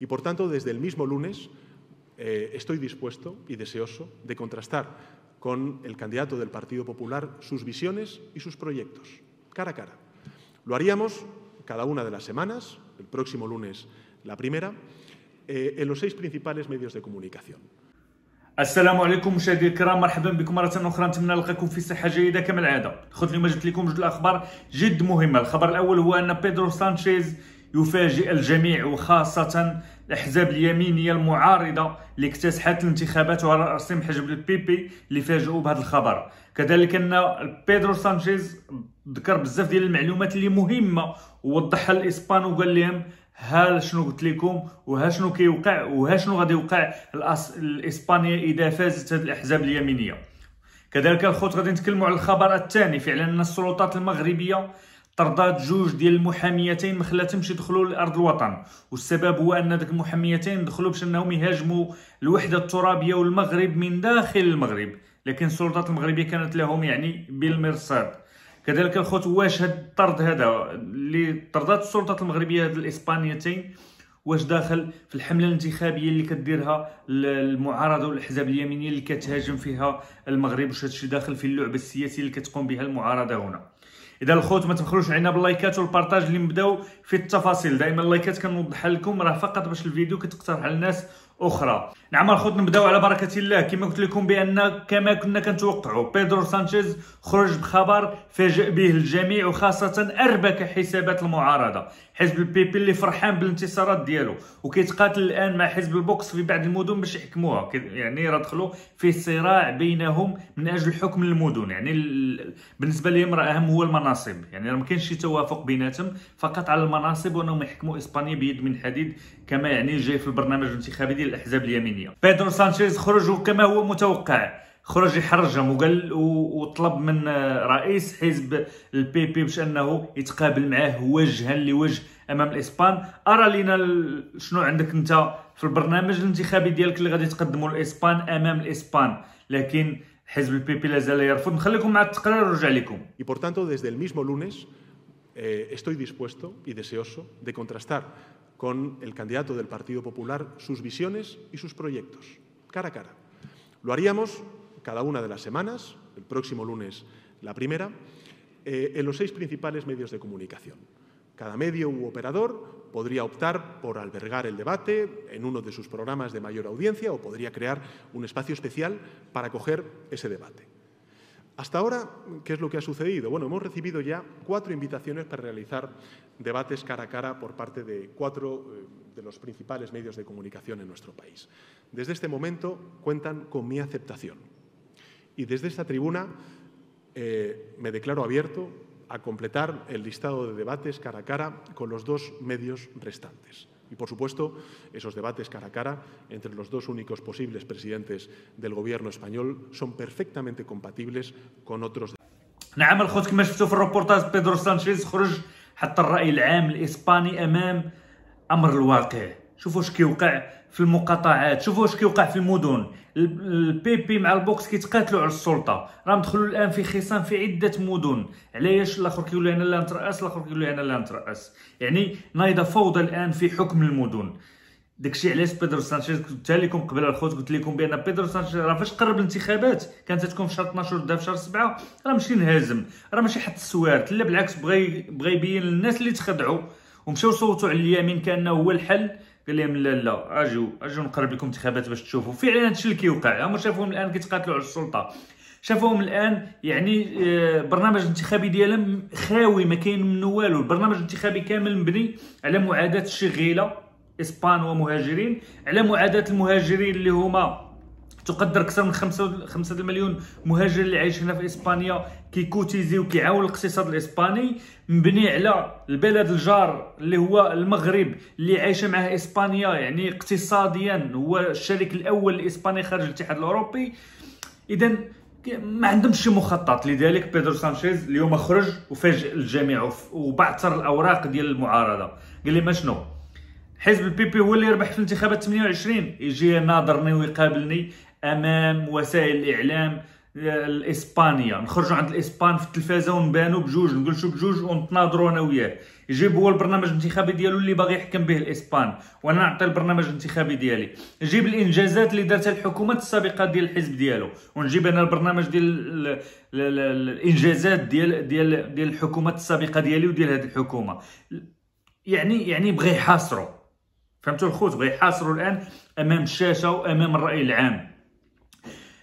Y por tanto, desde el mismo lunes eh, estoy dispuesto y deseoso de contrastar con el candidato del Partido Popular sus visiones y sus proyectos, cara a cara. Lo haríamos cada una de las semanas, el próximo lunes la primera, eh, en los seis principales medios de comunicación. السلام عليكم مشاهدي الكرام مرحبا بكم مره اخرى نتمنى نلقاكم في صحه جيده كما العاده خذ اليوم جبت لكم جوج الاخبار جد مهمه الخبر الاول هو ان بيدرو سانشيز يفاجئ الجميع وخاصة الأحزاب اليمينية المعارضة اللي اكتسحت الانتخابات وعلى راسهم حزب ال PP اللي فاجئوا بهذا الخبر. كذلك أن بيدرو سانشيز ذكر بزاف ديال المعلومات اللي مهمة ووضحها الإسبان وقال لهم ها شنو قلت لكم وها شنو كيوقع وها شنو غادي يوقع الاسبانيا إذا فازت هذه الأحزاب اليمينية. كذلك الخوت غادي نتكلموا على الخبر الثاني فعلا أن السلطات المغربية طردات جوج ديال المحاميتين ما خلاتهمش يدخلوا لأرض الوطن. والسبب هو أن داك المحاميتين دخلوا باش أنهم يهاجموا الوحدة الترابية والمغرب من داخل المغرب. لكن السلطات المغربية كانت لهم يعني بالمرصاد. كذلك الخوت واش هاد الطرد هذا؟ اللي طردات السلطات المغربية هاد الإسبانيتين واش داخل في الحملة الانتخابية اللي كديرها المعارضة والاحزاب اليمينية اللي كتهاجم فيها المغرب واش هادشي داخل في اللعبة السياسية اللي كتقوم بها المعارضة هنا. إذا الخوت ما تبخلوش علينا باللايكات وال partage اللي نبداو في التفاصيل. دائما اللايكات كنوضحها لكم راه فقط باش الفيديو كتقترح على الناس أخرى. نعم الخوت نبداو على بركة الله. كما قلت لكم بأن كما كنا كنتوقعوا بيدرو سانشيز خرج بخبر فاجئ به الجميع وخاصة أربك حسابات المعارضة. حزب ال PP اللي فرحان بالانتصارات ديالو وكيتقاتل الآن مع حزب ال Vox في بعض المدن باش يحكموها. يعني راه دخلوا في صراع بينهم من أجل حكم المدن. يعني بالنسبة لهم راه أهم هو المناصب. يعني راه ما كاينش شي توافق بيناتهم فقط على المناصب وأنهم يحكموا إسبانيا بيد من حديد كما يعني جاي في البرنامج الانتخابي ديال الأحزاب اليمينية. بيدرو سانشيز خرج كما هو متوقع. خرج يحرجهم وقال وطلب من رئيس حزب ال PP باش أنه يتقابل معاه وجها لوجه أمام الإسبان. أرى لينا شنو عندك أنت في البرنامج الانتخابي ديالك اللي غادي تقدموا الإسبان أمام الإسبان؟ لكن حزب البي بي لازال يرفض. نخليكم مع التقرير ونرجع لكم. Y por tanto desde el mismo lunes eh, estoy dispuesto y deseoso de contrastar con el candidato del Partido Popular sus visiones y sus proyectos cara a cara lo haríamos cada una de las semanas, el próximo lunes la primera, eh, en los seis principales medios de comunicación. Cada medio u operador podría optar por albergar el debate en uno de sus programas de mayor audiencia o podría crear un espacio especial para acoger ese debate. Hasta ahora, ¿qué es lo que ha sucedido? Bueno, hemos recibido ya cuatro invitaciones para realizar debates cara a cara por parte de cuatro eh, de los principales medios de comunicación en nuestro país. Desde este momento cuentan con mi aceptación. Y desde esta tribuna eh, me declaro abierto a completar el listado de debates cara a cara con los dos medios restantes. Y, por supuesto, esos debates cara a cara entre los dos únicos posibles presidentes del Gobierno español son perfectamente compatibles con otros. نعم الخوت كما شفتوا في الروبورتاج بيدرو سانشيز خرج حتى الرأي العام الإسباني أمام أمر الواقع شوفوا اش كيوقع في المقاطعات شوفوا اش كيوقع في المدن. ال PP مع ال Vox كيتقاتلوا على السلطة. راهم دخلوا الآن في خصام في عدة مدن. علاش الآخر كيقول أنا لا نترأس الآخر كيقول أنا لا نترأس. يعني نايضة فوضى الآن في حكم المدن. داكشي علاش بيدرو سانشيز قلت لكم قبل الخوت قلت لكم بأن بيدرو سانشيز راه فاش قرب الانتخابات كانت تكون في شهر 12 ودا في شهر 7 راه ماشي انهزم راه ماشي حط السوارت لا بالعكس بغى بغى يبين للناس اللي تخدعوا. ومشاو صوتوا على اليمين كأنه هو الحل. قال لهم لا لا اجوا اجوا نقرب لكم انتخابات باش تشوفوا. فعلا هادشي اللي كيوقع. هما شافوهم الآن كيتقاتلوا على السلطة. شافوهم الآن يعني آه، برنامج الانتخابي ديالهم خاوي ما كاين منه والو. البرنامج الانتخابي كامل مبني على معاداة الشغيله إسبان ومهاجرين على معاداة المهاجرين اللي هما تقدر أكثر من 5 5 مليون مهاجر اللي عايش هنا في إسبانيا كيكوتيزي وكيعاون الاقتصاد الإسباني مبني على البلد الجار اللي هو المغرب اللي عايشة معه إسبانيا يعني اقتصاديا هو الشريك الأول لاسبانيا خارج الاتحاد الأوروبي. اذا ما عندهمش شي مخطط لذلك بيدرو سانشيز اليوم خرج وفاجئ الجميع وبعثر الأوراق ديال المعارضة. قال ليهم شنو؟ حزب ال PP هو اللي يربح في الانتخابات 28 يجي يناظرني ويقابلني أمام وسائل الإعلام الإسبانية. نخرجوا عند الإسبان في التلفازة ونبانوا بجوج نجلسوا بجوج ونتناظروا أنا وياه. يجيب هو البرنامج الانتخابي ديالو اللي باغي يحكم به الإسبان وأنا نعطي البرنامج الانتخابي ديالي. نجيب الإنجازات اللي دارتها الحكومات السابقة ديال الحزب ديالو. ونجيب أنا البرنامج ديال الإنجازات ديال ديال ديال الحكومات السابقة ديالي وديال هذه الحكومة. يعني يعني بغى يحاصروا فهمتوا الخوت؟ بغى يحاصروا الآن أمام الشاشة وأمام الرأي العام.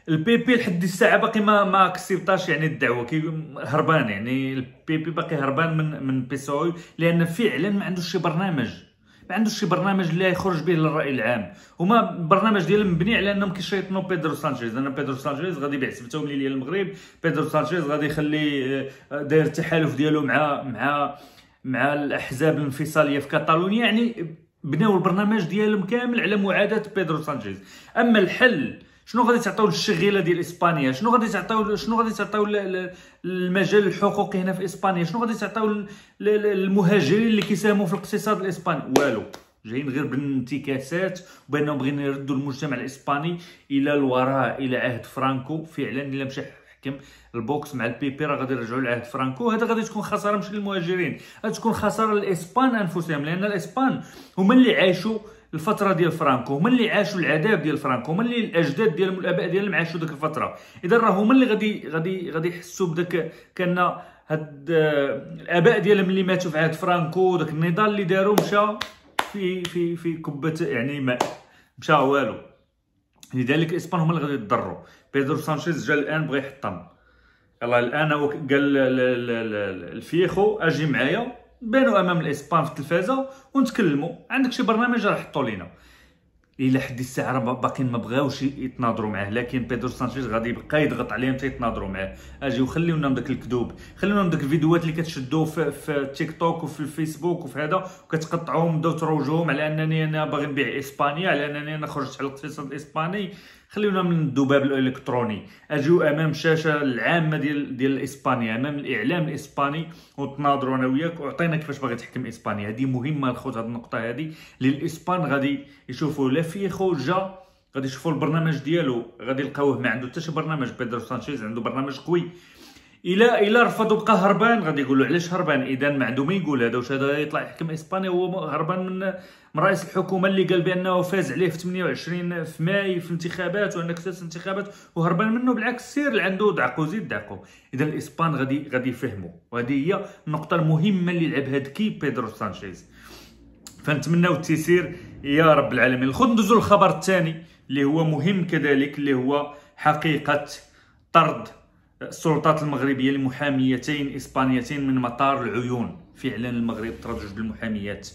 ال PP لحد الساعة باقي ما ما كسبطاش يعني الدعوة. كي هربان يعني ال PP باقي هربان من من PSOE لأن فعلا ما عندوش شي برنامج. ما عندوش شي برنامج اللي يخرج به للرأي العام. هما البرنامج ديالهم مبني على أنهم كيشيطنوا بيدرو سانشيز. لأن بيدرو سانشيز غادي يبيع سبتة ومليلية المغرب. بيدرو سانشيز غادي يخلي آه، داير التحالف ديالو مع مع مع الأحزاب الانفصالية في كاتالونيا. يعني بناو البرنامج ديالهم كامل على معاداة بيدرو سانشيز. أما الحل شنو غادي تعطيو للشغيلة ديال إسبانيا؟ شنو غادي تعطيو شنو غادي تعطيو المجال الحقوقي هنا في إسبانيا؟ شنو غادي تعطيو للمهاجرين اللي كيساهموا في الاقتصاد الإسباني؟ والو جايين غير بالانتكاسات وبانهم بغينا يردوا المجتمع الإسباني إلى الوراء إلى عهد فرانكو. فعلا إلا مشى حكم ال Vox مع ال PP راه غادي يرجعوا لعهد فرانكو. هذا غادي تكون خسارة ماشي للمهاجرين غادي تكون خسارة للاسبان أنفسهم لأن الإسبان هما اللي عاشوا الفترة ديال فرانكو. هما اللي عاشوا العذاب ديال فرانكو. هما اللي الأجداد ديالهم الاباء ديالهم عاشوا ديك الفترة. إذا راه هما اللي غادي غادي غادي يحسوا بداك كأن هاد الآباء ديالهم اللي ماتوا في عهد فرانكو داك النضال اللي داروا مشى في في في كبة يعني ماء مشى والو. لذلك الاسبان هما اللي غادي يضروا بيدرو سانشيز جا الآن بغى يحطم. يلاه الآن هو قال الفيخو أجي معايا. بانوا أمام الإسبان في التلفازة ونتكلموا عندك شي برنامج راه حطوا لينا. إلى حد الساعة راه باقيين ما بغاوش يتناظروا معاه. لكن بيدرو سانشيز غادي يبقى يضغط عليهم تيتناظروا معاه. أجي وخليونا من داك الكذوب. خليونا من داك الفيديوهات اللي كتشدوا في, في تيك توك وفي الفيسبوك وفي هذا وكتقطعوهم بديتو تروجوهم على أنني أنا باغي نبيع إسبانيا على أنني أنا خرجت على الاقتصاد الإسباني. خليونا من الذباب الإلكتروني. أجيو أمام الشاشة العامة ديال ديال إسبانيا أمام الإعلام الإسباني. وتناظروا أنا وياك وعطينا كيفاش باغي تحكم إسبانيا. هذه مهمة الخوت هذه النقطة هذه. للإسبان غادي يشوفوا لا فيخو جا غادي يشوفوا البرنامج ديالو. غادي يلقاوه ما عنده حتى شي برنامج. بيدرو سانشيز عنده برنامج قوي. إلى إلى رفض وبقى هربان. غادي يقولوا علاش هربان؟ اذا ما عنده ما يقول هذا واش هذا يطلع يحكم إسبانيا. هو هربان من من رئيس الحكومة اللي قال بأنه فاز عليه في 28 في ماي في الانتخابات وانك كسب الانتخابات وهربان منه. بالعكس سير اللي عنده دعكو زيد دعكو اذا الاسبان غادي غادي يفهموا. وهذه هي النقطة المهمة اللي لعب هاد كي بيدرو سانشيز. فنتمناو التيسير يا رب العالمين. خذ ندوزو الخبر الثاني اللي هو مهم كذلك اللي هو حقيقة طرد السلطات المغربية لمحاميتين إسبانيتين من مطار العيون. فعلا المغرب طرد جوج المحاميات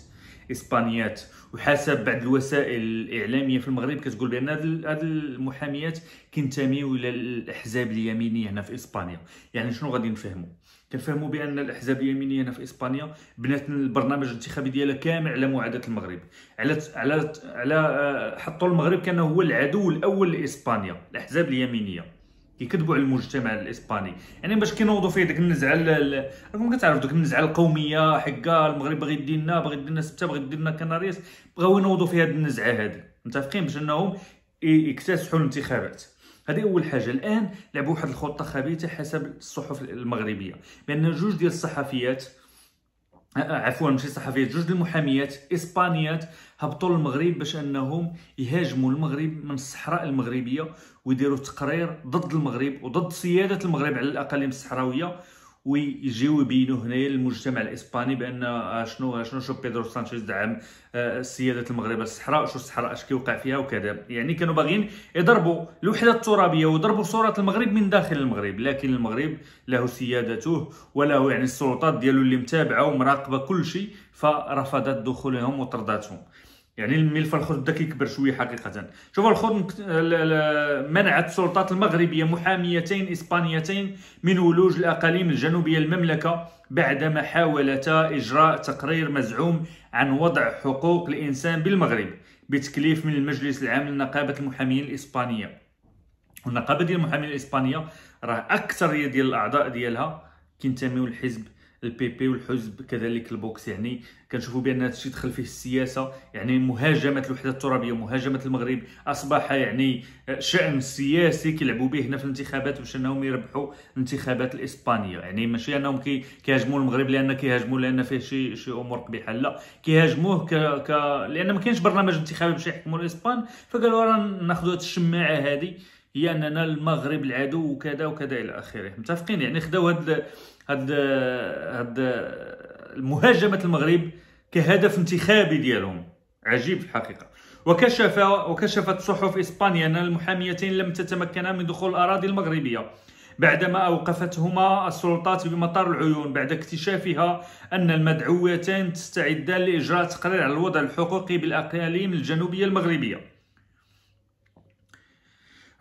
إسبانيات. وحسب بعض الوسائل الإعلامية في المغرب كتقول بأن هذه المحاميات كينتميو إلى الأحزاب اليمينية هنا في إسبانيا. يعني شنو غادي نفهموا كنفهموا بأن الأحزاب اليمينية هنا في إسبانيا بنات البرنامج الانتخابي ديالها كامل على معاداه المغرب. على على على آه، حطوا المغرب كأنه هو العدو الأول لإسبانيا الأحزاب اليمينية. كيكذبوا على المجتمع الإسباني. يعني باش كينوضوا فيه ديك النزعة راكم كتعرفوا ديك النزعة القومية حكا المغرب باغي يدينا باغي يدينا سبته باغي يدينا كناريس بغاو ينوضوا في هذه النزعة هذه متفقين باش انهم يكتسحوا الانتخابات. هذه أول حاجة. الآن لعبوا واحد الخطة خبيثة حسب الصحف المغربية. بأن جوج ديال الصحفيات عفوا ماشي صحفيات جوج المحاميات إسبانيات هبطوا للمغرب باش أنهم يهاجموا المغرب من الصحراء المغربية ويديروا تقرير ضد المغرب وضد سياده المغرب على الأقاليم الصحراوية. ويجيو يبينوا هنايا للمجتمع الإسباني بأن آه، شنو شنو شوف بيدرو سانشيز دعم آه، سيادة المغرب الصحراء شو الصحراء اش كيوقع فيها وكذا. يعني كانوا باغيين يضربوا الوحده الترابيه ويضربوا صورة المغرب من داخل المغرب لكن المغرب له سيادته وله يعني السلطات ديالو اللي متابعة ومراقبة كل شيء فرفضت دخولهم وطرداتهم. يعني الملف خطر بدا كيكبر شوية حقيقة. شوف الخطر منعت السلطات المغربية محاميتين إسبانيتين من ولوج الأقاليم الجنوبية المملكة بعدما حاولتا إجراء تقرير مزعوم عن وضع حقوق الإنسان بالمغرب بتكليف من المجلس العام لنقابة المحامين الإسبانية. والنقابة ديال المحامين الإسبانية راه أكثر ديال الأعضاء ديالها كينتميو للحزب البي بي والحزب كذلك البوكس يعني كنشوفوا بأن هذا الشيء دخل فيه السياسة يعني مهاجمة الوحدة الترابية مهاجمة المغرب أصبح يعني شأن سياسي كيلعبوا به هنا في الانتخابات باش أنهم يربحوا الانتخابات الإسبانية. يعني ماشي أنهم كي كيهاجموا المغرب لأن كيهاجموا لأن فيه شي شي أمور قبيحة لا. كيهاجموه ك... ك... لأن ما كاينش برنامج انتخابي باش يحكموا الإسبان فقالوا راه ناخذوا هذه الشماعة هذه هي أننا المغرب العدو وكذا وكذا إلى آخره. متفقين؟ يعني خداو هاد هاد هاد مهاجمه المغرب كهدف انتخابي ديالهم. عجيب في الحقيقة. وكشف وكشفت صحف إسبانيا أن المحاميتين لم تتمكنا من دخول الأراضي المغربية بعدما أوقفتهما السلطات بمطار العيون بعد اكتشافها أن المدعوتين تستعدان لإجراء تقرير على الوضع الحقوقي بالأقاليم الجنوبية المغربية.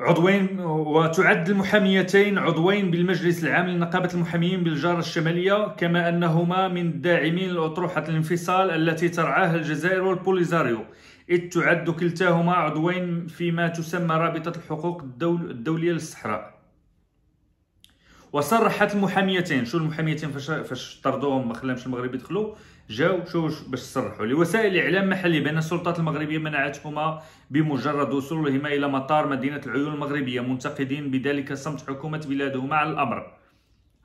عضوين وتعد المحاميتين عضوين بالمجلس العام لنقابة المحامين بالجارة الشمالية كما أنهما من داعمين لأطروحة الانفصال التي ترعاها الجزائر والبوليزاريو. إذ تعد كلتاهما عضوين فيما تسمى رابطة الحقوق الدول الدولية للصحراء. وصرحت المحاميتين. شو المحاميتين؟ فاش فاش طردوهم ما خلاهمش المغرب يدخلوا جاو شو باش صرحوا. لوسائل الاعلام محلي بأن السلطات المغربية منعتهما بمجرد وصولهما إلى مطار مدينة العيون المغربية منتقدين بذلك صمت حكومة بلادهما على الأمر.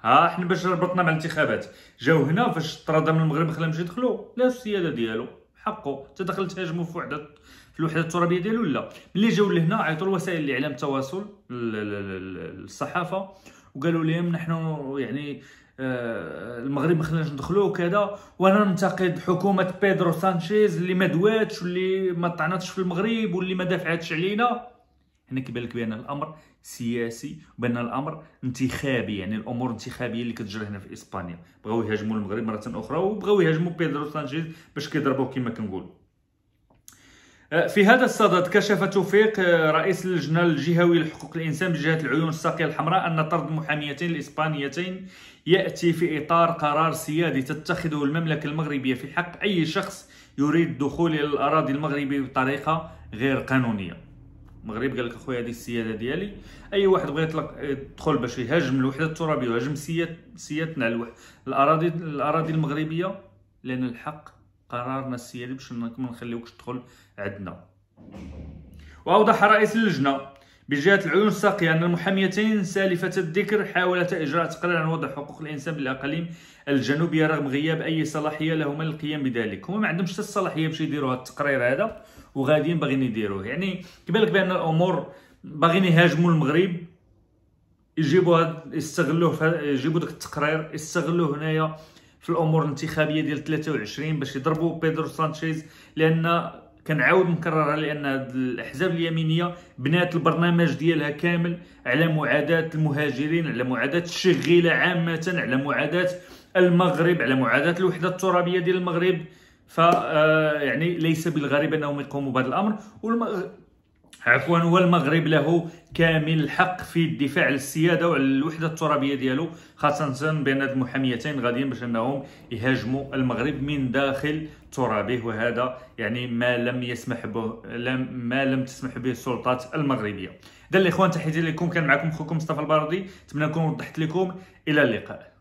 ها إحنا باش ربطنا مع الانتخابات. جاو هنا فاش طرد من المغرب خلاهمش يدخلوا؟ لا السيادة ديالو. حقه. تدخل تهاجموا في وحده في الوحدة الترابية ديالو لا ملي جاو لهنا عيطوا لوسائل الإعلام التواصل الصحافة وقالوا لهم نحن يعني آه، المغرب ما خلاناش ندخلوا وكذا. وأنا ننتقد حكومة بيدرو سانشيز اللي ما دواتش واللي ما طعناتش في المغرب واللي ما دافعتش علينا. هنا كيبان لك بأن الأمر سياسي وبأن الأمر انتخابي يعني الأمور الانتخابية اللي كتجري هنا في إسبانيا. بغاو يهاجموا المغرب مرة أخرى وبغاو يهاجموا بيدرو سانشيز باش كيضربوه كما كنقول آه، في هذا الصدد كشف توفيق آه، رئيس اللجنة الجهوي لحقوق الإنسان بجهة العيون الساقية الحمراء أن طرد المحاميتين الإسبانيتين يأتي في إطار قرار سيادي تتخذه المملكة المغربية في حق أي شخص يريد الدخول إلى الأراضي المغربية بطريقة غير قانونية. المغرب قال لك أخويا هذه السيادة ديالي. أي واحد بغى يطلق يدخل باش يهاجم الوحدة الترابية ويهاجم سياد سيادتنا على الاراضي الأراضي المغربية لأن الحق قرارنا السيادي باش ما نخليوكش تدخل عندنا. وأوضح رئيس اللجنة بجهة العيون الساقية أن المحاميتين سالفة الذكر حاولتا إجراء تقرير عن وضع حقوق الإنسان بالأقاليم الجنوبية رغم غياب أي صلاحية لهما للقيام بذلك. هما ما عندهمش حتى الصلاحية باش يديروا هذا التقرير هذا وغاديين باغيين يديروه. يعني كيبان لك بأن الأمور باغيين يهاجموا المغرب يجيبوا يستغلوه يجيبوا داك التقرير يستغلوه هنايا في الأمور الانتخابية ديال 23 باش يضربوا بيدرو سانشيز لأن كنعاود نكررها لأن الأحزاب اليمينية بنات البرنامج ديالها كامل على معاداة المهاجرين على معاداة الشغيله عامة على معاداة المغرب على معاداة الوحدة الترابية ديال المغرب. ف آه، يعني ليس بالغريب أنهم يقوموا بهذا الأمر. عفوا والمغرب له كامل الحق في الدفاع على السيادة وعلى الوحدة الترابية ديالو خاصة بين هاد المحاميتين غاديين باش أنهم يهاجموا المغرب من داخل ترابه وهذا يعني ما لم يسمح به لم ما لم تسمح به السلطات المغربية. اذا الإخوان تحياتي لكم كان معكم أخوكم مصطفى البارودي أتمنى نكون وضحت لكم إلى اللقاء.